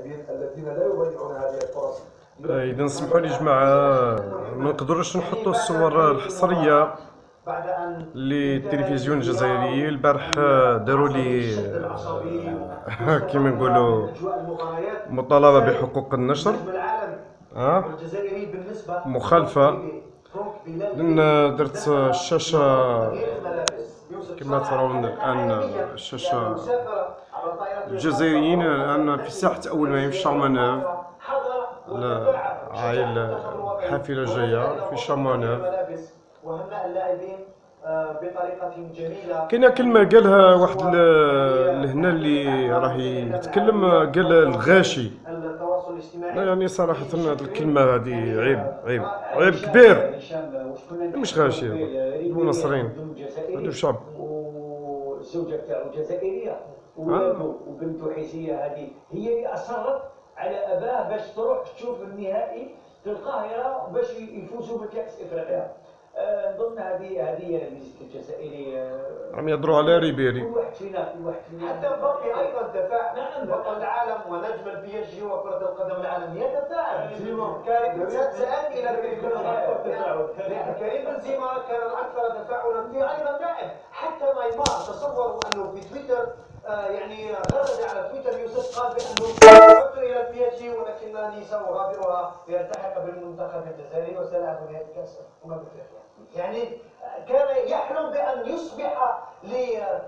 اللاعبين الذين لا يضيعون هذه الفرص. إذا سمحوا لي جماعة ما نقدروش نحطوا الصور الحصرية للتلفزيون الجزائري. البارح داروا لي كما نقولوا مطالبة بحقوق النشر. ها؟ مخالفة. لأن درت الشاشه كما ترون حدث الآن الجزائريين الان في ساحة أول ما في شارمانوف الوطني. حافلة جاية في شارمانوف. كاينة كلمة قالها واحد لهنا اللي راه يتكلم قال الغاشي يعني صراحة هذه الكلمة هذه عيب عيب عيب كبير مش غاشي هذا. المناصرين هذا شعب والزوجه تاعو جزائريه وولادو وبنته حيثية هذه. هي اللي أصرت على أباه باش تروح تشوف النهائي في القاهرة باش يفوزوا بكأس إفريقيا. آه، نظن هذه هذه هي الجزائري آه، عم يهضروا على ريبيري. حتى بقي أيضا دفاع نعم. بطل العالم ونجم ال PSG وكرة القدم العالمية دفاع كريم سألت إلى كريم بنزيما. كريم بنزيما. كان الأكثر تفاعلا. فيه أيضا لاعب حتى نيمار تصوروا أنه في تويتر آه، يعني خرج على تويتر ولكنني ساغادرها لالتحق بالمنتخب الجزائري وسالعب نهائي كأس أمم أفريقيا. يعني آه، كان يحلم بأن يصبح للاعب